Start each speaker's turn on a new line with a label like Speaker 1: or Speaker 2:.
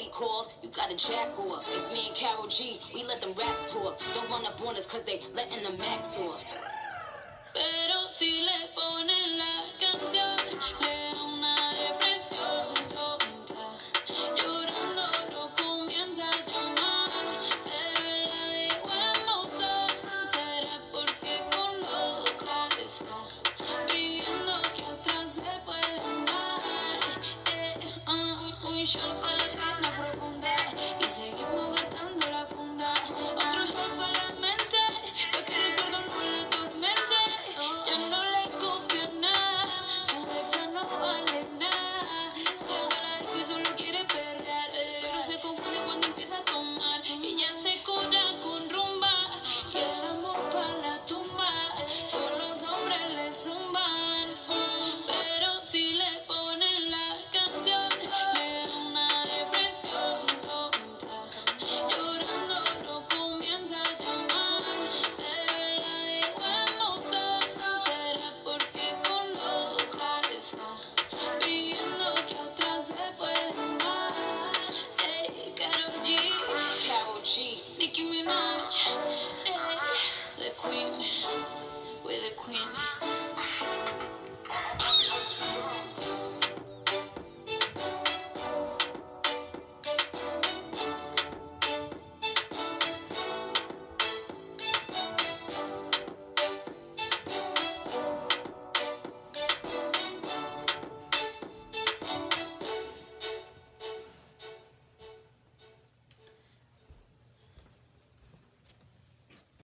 Speaker 1: booty calls, you gotta jack off. It's me and Karol G, we let them rats talk. Don't run up on us cause they letting the max off.
Speaker 2: Pero si le ponen la canción, le da una depresión tonta. Llorando no comienza a llamar, pero la de Mozart será porque con otra está viviendo que otra se puede amar. Eh, uh, la profundidad.